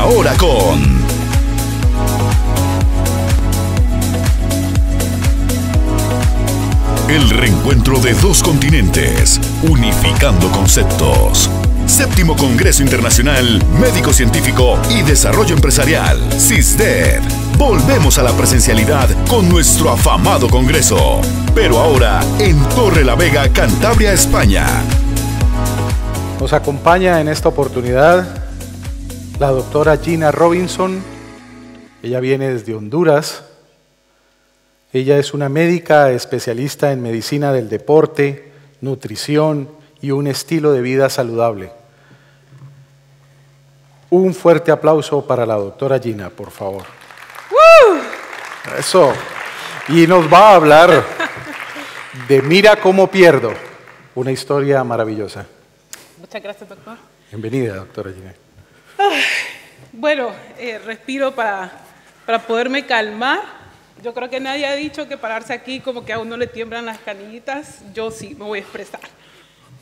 ahora con... El reencuentro de dos continentes, unificando conceptos. Séptimo Congreso Internacional Médico Científico y Desarrollo Empresarial, CISDED. Volvemos a la presencialidad con nuestro afamado Congreso, pero ahora en Torre la Vega, Cantabria, España. Nos acompaña en esta oportunidad la doctora Gina Robinson. Ella viene desde Honduras. Ella es una médica especialista en medicina del deporte, nutrición y un estilo de vida saludable. Un fuerte aplauso para la doctora Gina, por favor. Eso. Y nos va a hablar de Mira cómo pierdo, una historia maravillosa. Muchas gracias, doctor. Bienvenida, doctora Gina. Bueno, eh, respiro para, para poderme calmar. Yo creo que nadie ha dicho que pararse aquí como que a uno le tiemblan las canillitas. Yo sí, me voy a expresar.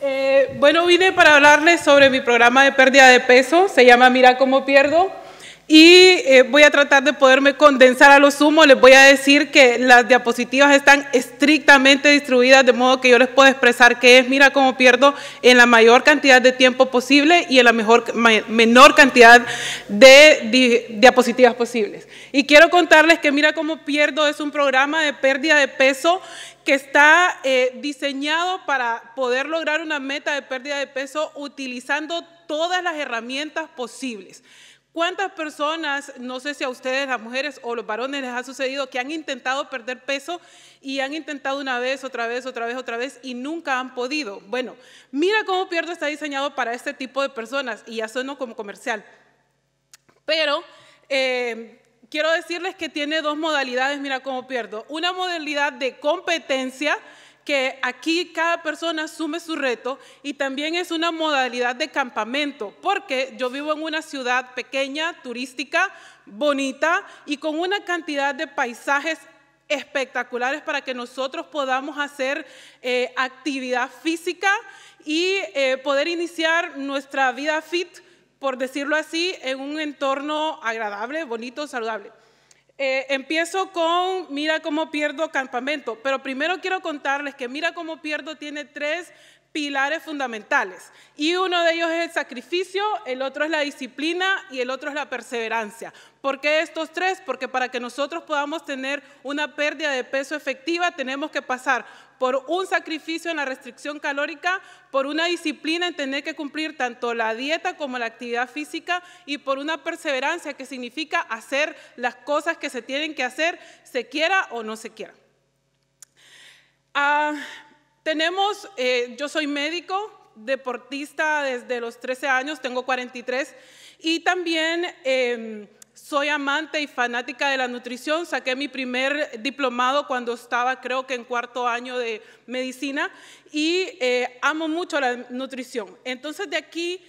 Eh, bueno, vine para hablarles sobre mi programa de pérdida de peso, se llama Mira cómo pierdo, y eh, voy a tratar de poderme condensar a lo sumo. Les voy a decir que las diapositivas están estrictamente distribuidas, de modo que yo les puedo expresar qué es Mira cómo pierdo en la mayor cantidad de tiempo posible y en la mejor, menor cantidad de diapositivas posibles. Y quiero contarles que Mira cómo pierdo es un programa de pérdida de peso que está eh, diseñado para poder lograr una meta de pérdida de peso utilizando todas las herramientas posibles. ¿Cuántas personas, no sé si a ustedes, las mujeres o los varones, les ha sucedido que han intentado perder peso y han intentado una vez, otra vez, otra vez, otra vez y nunca han podido? Bueno, mira cómo Pierdo está diseñado para este tipo de personas y ya suena como comercial. Pero eh, quiero decirles que tiene dos modalidades, mira cómo pierdo. Una modalidad de competencia, que aquí cada persona asume su reto y también es una modalidad de campamento, porque yo vivo en una ciudad pequeña, turística, bonita y con una cantidad de paisajes espectaculares para que nosotros podamos hacer eh, actividad física y eh, poder iniciar nuestra vida fit por decirlo así, en un entorno agradable, bonito, saludable. Eh, empiezo con Mira cómo pierdo campamento, pero primero quiero contarles que Mira cómo pierdo tiene tres pilares fundamentales. Y uno de ellos es el sacrificio, el otro es la disciplina y el otro es la perseverancia. ¿Por qué estos tres? Porque para que nosotros podamos tener una pérdida de peso efectiva tenemos que pasar por un sacrificio en la restricción calórica, por una disciplina en tener que cumplir tanto la dieta como la actividad física y por una perseverancia que significa hacer las cosas que se tienen que hacer, se quiera o no se quiera. Ah, tenemos, eh, yo soy médico, deportista desde los 13 años, tengo 43, y también em, soy amante y fanática de la nutrición. Saqué mi primer diplomado cuando estaba, creo que en cuarto año de medicina, y eh, amo mucho la nutrición. Entonces, de aquí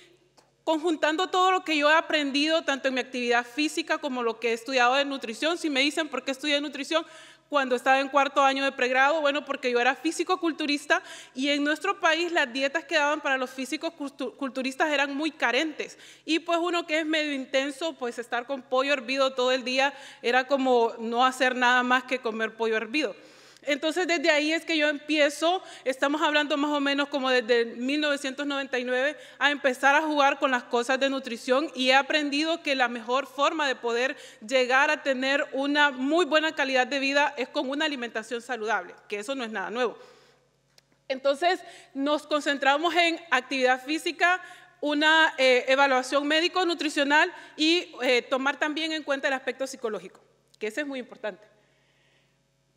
conjuntando todo lo que yo he aprendido, tanto en mi actividad física como lo que he estudiado de nutrición. Si me dicen por qué estudié nutrición, cuando estaba en cuarto año de pregrado? Bueno, porque yo era físico-culturista y en nuestro país las dietas que daban para los físicos culturistas eran muy carentes. Y pues uno que es medio intenso, pues estar con pollo hervido todo el día era como no hacer nada más que comer pollo hervido. Entonces desde ahí es que yo empiezo, estamos hablando más o menos como desde 1999, a empezar a jugar con las cosas de nutrición y he aprendido que la mejor forma de poder llegar a tener una muy buena calidad de vida es con una alimentación saludable, que eso no es nada nuevo. Entonces nos concentramos en actividad física, una eh, evaluación médico-nutricional y eh, tomar también en cuenta el aspecto psicológico, que ese es muy importante.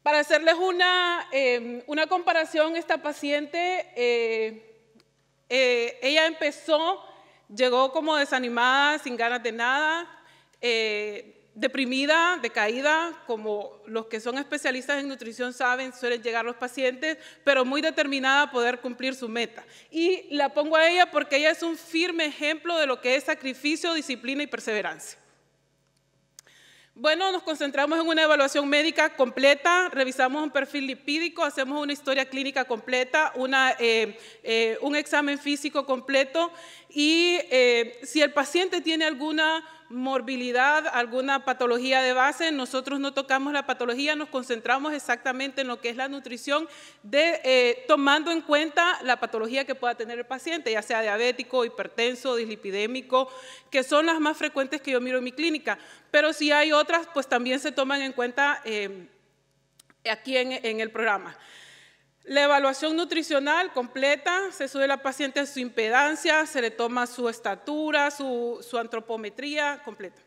Para hacerles una, em, una comparación, esta paciente, eh, eh, ella empezó, llegó como desanimada, sin ganas de nada, eh, deprimida, decaída, como los que son especialistas en nutrición saben, suelen llegar los pacientes, pero muy determinada a poder cumplir su meta. Y la pongo a ella porque ella es un firme ejemplo de lo que es sacrificio, disciplina y perseverancia. Bueno, nos concentramos en una evaluación médica completa, revisamos un perfil lipídico, hacemos una historia clínica completa, una, eh, eh, un examen físico completo y eh, si el paciente tiene alguna morbilidad, alguna patología de base, nosotros no tocamos la patología, nos concentramos exactamente en lo que es la nutrición, de, eh, tomando en cuenta la patología que pueda tener el paciente, ya sea diabético, hipertenso, dislipidémico, que son las más frecuentes que yo miro en mi clínica. Pero si hay otras, pues también se toman en cuenta eh, aquí en el programa. La evaluación nutricional completa, se sube la paciente su impedancia, se le toma su estatura, su, su antropometría completa.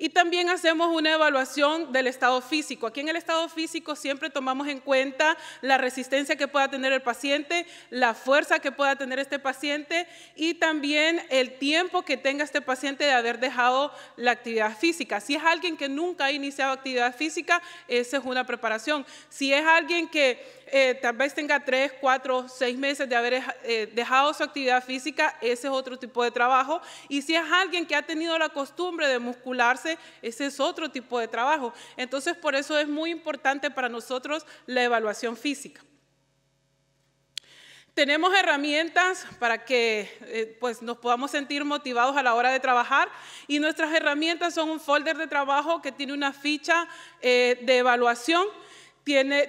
Y también hacemos una evaluación del estado físico. Aquí en el estado físico siempre tomamos en cuenta la resistencia que pueda tener el paciente, la fuerza que pueda tener este paciente y también el tiempo que tenga este paciente de haber dejado la actividad física. Si es alguien que nunca ha iniciado actividad física, esa es una preparación. Si es alguien que eh, tal vez tenga tres, cuatro, seis meses de haber eh, dejado su actividad física, ese es otro tipo de trabajo. Y si es alguien que ha tenido la costumbre de muscularse, ese es otro tipo de trabajo. Entonces, por eso es muy importante para nosotros la evaluación física. Tenemos herramientas para que eh, pues nos podamos sentir motivados a la hora de trabajar y nuestras herramientas son un folder de trabajo que tiene una ficha de evaluación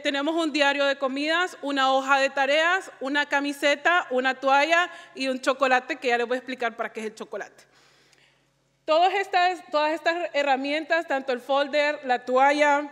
tenemos un diario de comidas, una hoja de tareas, una camiseta, una toalla y un chocolate que ya les voy a explicar para qué es el chocolate. Todas estas, todas estas herramientas, tanto el folder, la toalla,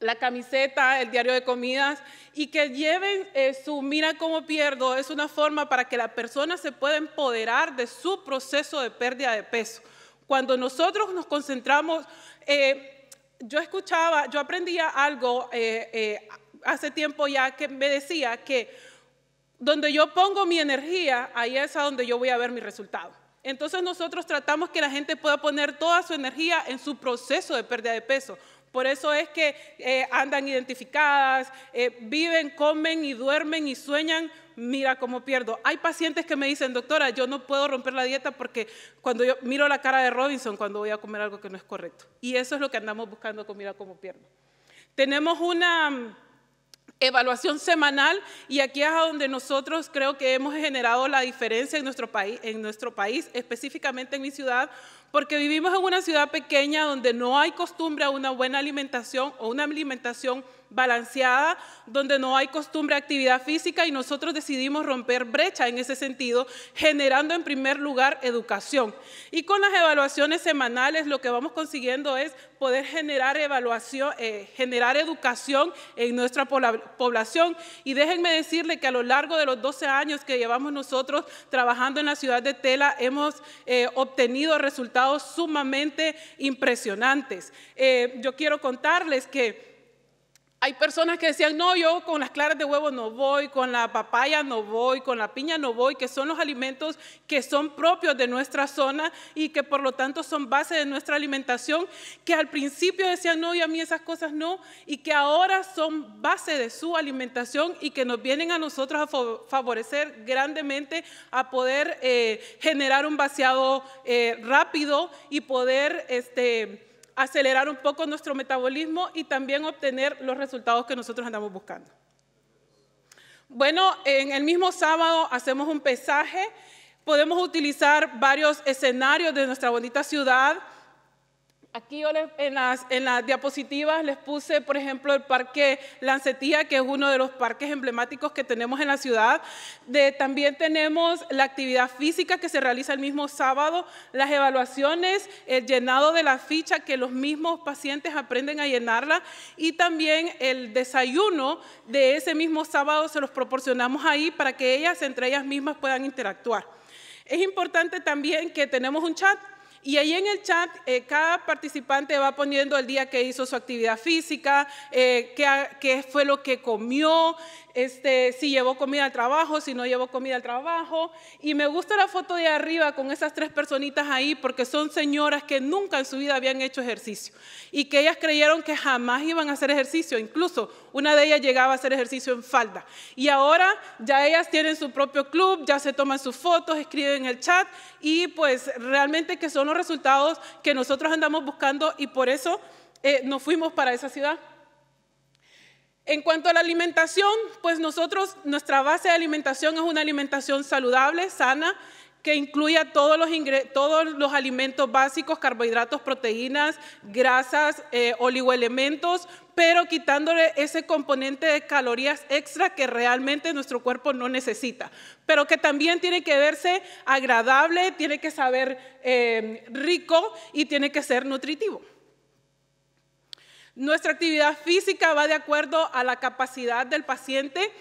la camiseta, el diario de comidas y que lleven eh, su mira cómo pierdo, es una forma para que la persona se pueda empoderar de su proceso de pérdida de peso. Cuando nosotros nos concentramos, eh, yo escuchaba, yo aprendía algo eh, hace tiempo ya que me decía que donde yo pongo mi energía, ahí es a donde yo voy a ver mi resultado. Entonces nosotros tratamos que la gente pueda poner toda su energía en su proceso de pérdida de peso. Por eso es que eh, andan identificadas, viven, comen y duermen y sueñan mira cómo pierdo. Hay pacientes que me dicen, doctora, yo no puedo romper la dieta porque cuando yo miro la cara de Robinson cuando voy a comer algo que no es correcto. Y eso es lo que andamos buscando con mira cómo pierdo. Tenemos una evaluación semanal y aquí es a donde nosotros creo que hemos generado la diferencia en nuestro país, en nuestro país, específicamente en mi ciudad, porque vivimos en una ciudad pequeña donde no hay costumbre a una buena alimentación o una alimentación balanceada, donde no hay costumbre actividad física y nosotros decidimos romper brecha en ese sentido, generando en primer lugar educación. Y con las evaluaciones semanales lo que vamos consiguiendo es poder generar evaluación, eh, generar educación en nuestra población. Y déjenme decirle que a lo largo de los 12 años que llevamos nosotros trabajando en la ciudad de Tela, hemos eh, obtenido resultados sumamente impresionantes. Eh, yo quiero contarles que hay personas que decían, no, yo con las claras de huevo no voy, con la papaya no voy, con la piña no voy, que son los alimentos que son propios de nuestra zona y que por lo tanto son base de nuestra alimentación, que al principio decían, no, y a mí esas cosas no, y que ahora son base de su alimentación y que nos vienen a nosotros a favorecer grandemente a poder eh, generar un vaciado eh, rápido y poder... Este, acelerar un poco nuestro metabolismo y también obtener los resultados que nosotros andamos buscando. Bueno, en el mismo sábado hacemos un pesaje, podemos utilizar varios escenarios de nuestra bonita ciudad Aquí yo en, las, en, las, diapositivas les puse, por ejemplo, el Parque Lancetía, que es uno de los parques emblemáticos que tenemos en la ciudad. De, también tenemos la actividad física que se realiza el mismo sábado, las evaluaciones, el llenado de la ficha que los mismos pacientes aprenden a llenarla y también el desayuno de ese mismo sábado se los proporcionamos ahí para que ellas entre ellas mismas puedan interactuar. Es importante también que tenemos un chat y ahí en el chat, eh, cada participante va poniendo el día que hizo su actividad física, eh, qué, fue lo que comió, este, si llevó comida al trabajo, si no llevó comida al trabajo. Y me gusta la foto de arriba con esas tres personitas ahí, porque son señoras que nunca en su vida habían hecho ejercicio y que ellas creyeron que jamás iban a hacer ejercicio. Incluso una de ellas llegaba a hacer ejercicio en falda. Y ahora ya ellas tienen su propio club, ya se toman sus fotos, escriben en el chat y pues realmente que son los resultados que nosotros andamos buscando y por eso eh, nos fuimos para esa ciudad. En cuanto a la alimentación, pues nosotros, nuestra base de alimentación es una alimentación saludable, sana, que incluya todos los, todos los alimentos básicos, carbohidratos, proteínas, grasas, eh, oligoelementos, pero quitándole ese componente de calorías extra que realmente nuestro cuerpo no necesita, pero que también tiene que verse agradable, tiene que saber eh, rico y tiene que ser nutritivo. Nuestra actividad física va de acuerdo a la capacidad del paciente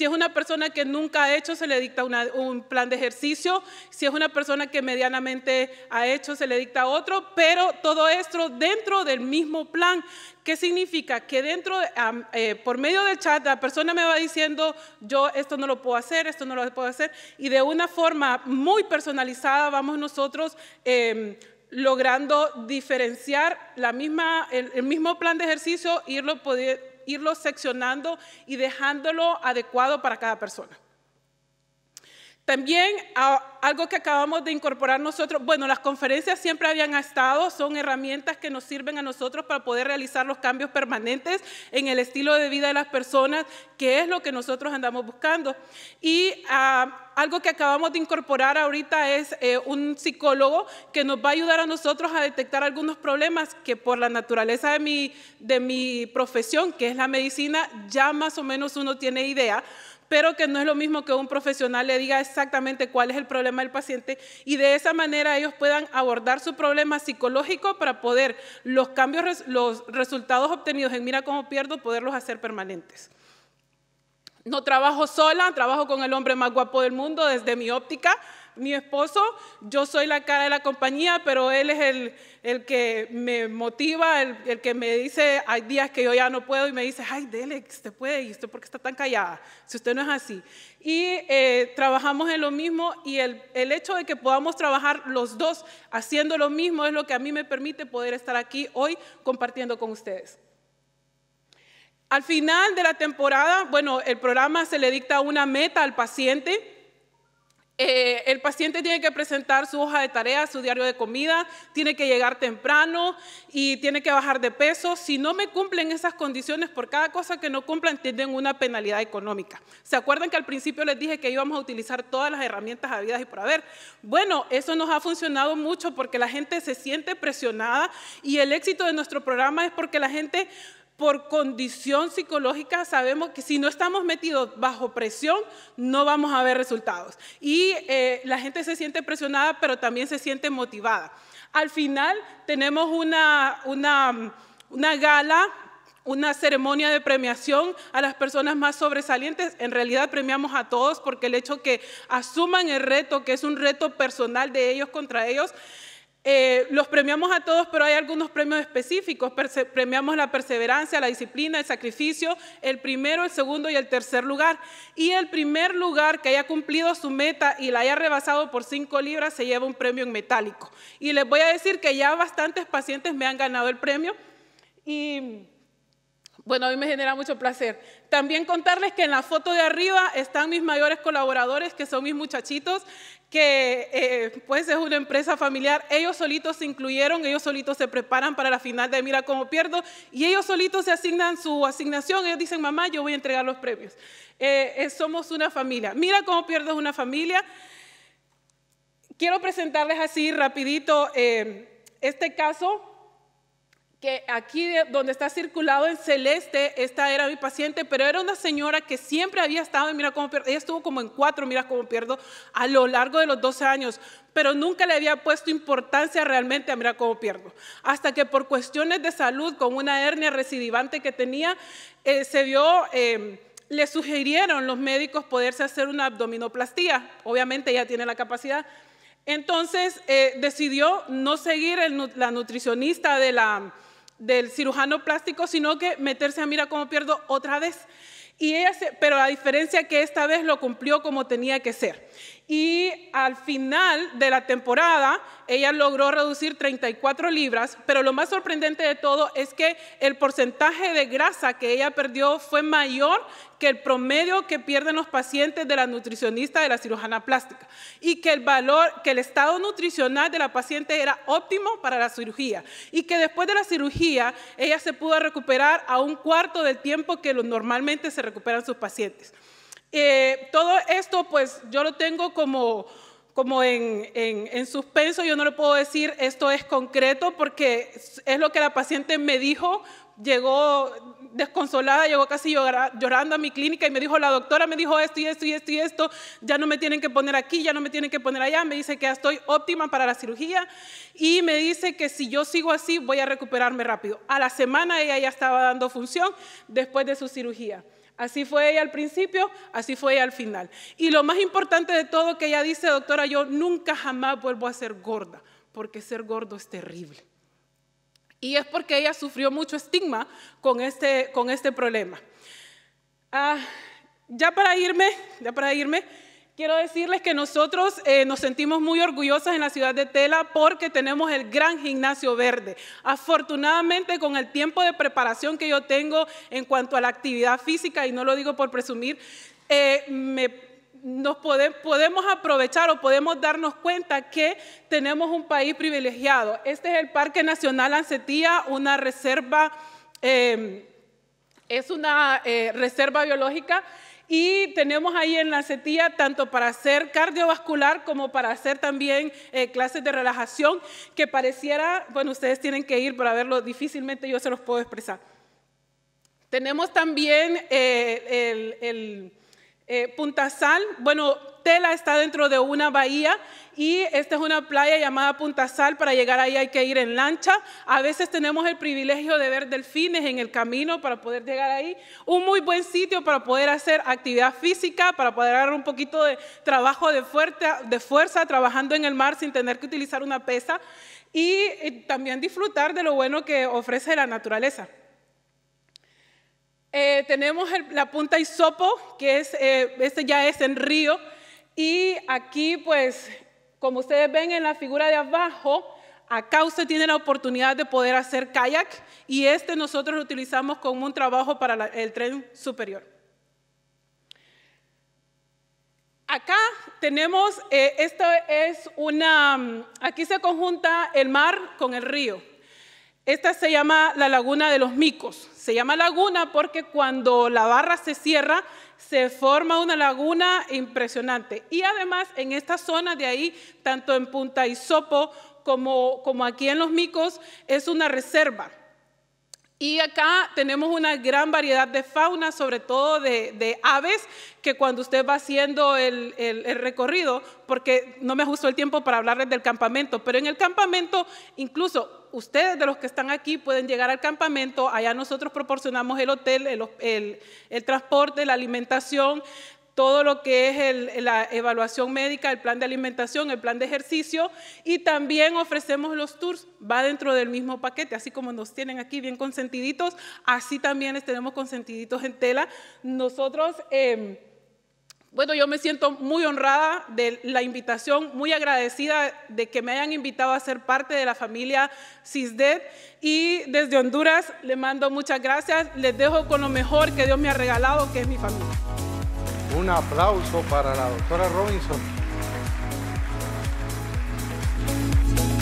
si es una persona que nunca ha hecho, se le dicta un plan de ejercicio. Si es una persona que medianamente ha hecho, se le dicta otro. Pero todo esto dentro del mismo plan. ¿Qué significa? Que dentro, eh, por medio del chat, la persona me va diciendo, yo esto no lo puedo hacer, esto no lo puedo hacer. Y de una forma muy personalizada vamos nosotros... Em, logrando diferenciar la misma, el, mismo plan de ejercicio, irlo poder, irlo seccionando y dejándolo adecuado para cada persona. También algo que acabamos de incorporar nosotros, bueno, las conferencias siempre habían estado, son herramientas que nos sirven a nosotros para poder realizar los cambios permanentes en el estilo de vida de las personas, que es lo que nosotros andamos buscando. Y ah, algo que acabamos de incorporar ahorita es eh, un psicólogo que nos va a ayudar a nosotros a detectar algunos problemas que por la naturaleza de mi, de mi profesión, que es la medicina, ya más o menos uno tiene idea pero que no es lo mismo que un profesional le diga exactamente cuál es el problema del paciente y de esa manera ellos puedan abordar su problema psicológico para poder los cambios, los resultados obtenidos en Mira cómo pierdo, poderlos hacer permanentes. No trabajo sola, trabajo con el hombre más guapo del mundo desde mi óptica, mi esposo, yo soy la cara de la compañía, pero él es el, el que me motiva, el, el, que me dice, hay días que yo ya no puedo y me dice, ay, dele, usted puede, y usted por qué está tan callada, si usted no es así. Y eh, trabajamos en lo mismo y el, el hecho de que podamos trabajar los dos haciendo lo mismo es lo que a mí me permite poder estar aquí hoy compartiendo con ustedes. Al final de la temporada, bueno, el programa se le dicta una meta al paciente eh, el paciente tiene que presentar su hoja de tareas, su diario de comida, tiene que llegar temprano y tiene que bajar de peso. Si no me cumplen esas condiciones, por cada cosa que no cumplan, tienen una penalidad económica. ¿Se acuerdan que al principio les dije que íbamos a utilizar todas las herramientas habidas y por haber? Bueno, eso nos ha funcionado mucho porque la gente se siente presionada y el éxito de nuestro programa es porque la gente por condición psicológica sabemos que si no estamos metidos bajo presión, no vamos a ver resultados. Y eh, la gente se siente presionada, pero también se siente motivada. Al final tenemos una, una, una gala una ceremonia de premiación a las personas más sobresalientes. En realidad premiamos a todos porque el hecho que asuman el reto, que es un reto personal de ellos contra ellos, eh, los premiamos a todos, pero hay algunos premios específicos. premiamos la perseverancia, la disciplina, el sacrificio, el primero, el segundo y el tercer lugar. Y el primer lugar que haya cumplido su meta y la haya rebasado por cinco libras se lleva un premio en metálico. Y les voy a decir que ya bastantes pacientes me han ganado el premio. Y bueno, a mí me genera mucho placer. También contarles que en la foto de arriba están mis mayores colaboradores, que son mis muchachitos, que eh, pues es una empresa familiar. Ellos solitos se incluyeron, ellos solitos se preparan para la final de Mira cómo pierdo y ellos solitos se asignan su asignación. Ellos dicen, mamá, yo voy a entregar los premios. Eh, somos una familia. Mira cómo pierdo es una familia. Quiero presentarles así rapidito eh, este caso que aquí donde está circulado en celeste, esta era mi paciente, pero era una señora que siempre había estado Mira cómo pierdo, ella estuvo como en cuatro Mira cómo pierdo a lo largo de los 12 años, pero nunca le había puesto importancia realmente a Mira cómo pierdo, hasta que por cuestiones de salud, con una hernia recidivante que tenía, eh, se vio... Eh, le sugirieron los médicos poderse hacer una abdominoplastía, obviamente ella tiene la capacidad, entonces eh, decidió no seguir la nutricionista de la, del cirujano plástico, sino que meterse a mira cómo pierdo otra vez. Y ella pero la diferencia que esta vez lo cumplió como tenía que ser. Y al final de la temporada, ella logró reducir 34 libras, pero lo más sorprendente de todo es que el porcentaje de grasa que ella perdió fue mayor que el promedio que pierden los pacientes de la nutricionista de la cirujana plástica y que el valor, que el estado nutricional de la paciente era óptimo para la cirugía y que después de la cirugía ella se pudo recuperar a un cuarto del tiempo que normalmente se recuperan sus pacientes. Eh, todo esto pues yo lo tengo como en, en, suspenso, yo no le puedo decir esto es concreto porque es lo que la paciente me dijo, llegó desconsolada, llegó casi llorando a mi clínica y me dijo, la doctora me dijo esto y esto y esto y esto, ya no me tienen que poner aquí, ya no me tienen que poner allá, me dice que ya estoy óptima para la cirugía y me dice que si yo sigo así voy a recuperarme rápido. A la semana ella ya estaba dando función después de su cirugía. Así fue ella al principio, así fue ella al final. Y lo más importante de todo que ella dice, doctora, yo nunca jamás vuelvo a ser gorda, porque ser gordo es terrible. Y es porque ella sufrió mucho estigma con este, con este problema. Ah, ya para irme, ya para irme, Quiero decirles que nosotros eh, nos sentimos muy orgullosas en la ciudad de Tela porque tenemos el gran gimnasio verde. Afortunadamente, con el tiempo de preparación que yo tengo en cuanto a la actividad física, y no lo digo por presumir, eh, nos podemos aprovechar o podemos darnos cuenta que tenemos un país privilegiado. Este es el Parque Nacional Ancetía, una reserva, eh, es una reserva biológica y tenemos ahí en la CETIA tanto para hacer cardiovascular como para hacer también eh, clases de relajación, que pareciera, bueno, ustedes tienen que ir para verlo, difícilmente yo se los puedo expresar. Tenemos también eh, el, eh, Punta Sal, bueno, Tela está dentro de una bahía y esta es una playa llamada Punta Sal. Para llegar ahí hay que ir en lancha. A veces tenemos el privilegio de ver delfines en el camino para poder llegar ahí. Un muy buen sitio para poder hacer actividad física, para poder agarrar un poquito de trabajo de, fuerza, de fuerza trabajando en el mar sin tener que utilizar una pesa y también disfrutar de lo bueno que ofrece la naturaleza. Eh, tenemos la punta Isopo, que es, eh, este ya es en río, y aquí, pues, como ustedes ven en la figura de abajo, acá usted tiene la oportunidad de poder hacer kayak y este nosotros lo utilizamos como un trabajo para el tren superior. Acá tenemos, eh, esto es una, aquí se conjunta el mar con el río. Esta se llama la laguna de los micos. Se llama laguna porque cuando la barra se cierra, se forma una laguna impresionante. Y además en esta zona de ahí, tanto en Punta Isopo como, como aquí en Los Micos, es una reserva. Y acá tenemos una gran variedad de fauna, sobre todo de, aves, que cuando usted va haciendo el, el, recorrido, porque no me ajustó el tiempo para hablarles del campamento, pero en el campamento incluso ustedes de los que están aquí pueden llegar al campamento, allá nosotros proporcionamos el hotel, el, transporte, la alimentación, todo lo que es la evaluación médica, el plan de alimentación, el plan de ejercicio. Y también ofrecemos los tours, va dentro del mismo paquete, así como nos tienen aquí bien consentiditos, así también les tenemos consentiditos en tela. Nosotros... Em, bueno, yo me siento muy honrada de la invitación, muy agradecida de que me hayan invitado a ser parte de la familia CISDED y desde Honduras le mando muchas gracias, les dejo con lo mejor que Dios me ha regalado, que es mi familia. Un aplauso para la doctora Robinson.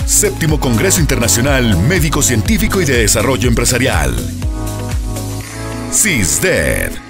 Séptimo Congreso Internacional Médico Científico y de Desarrollo Empresarial. CISDED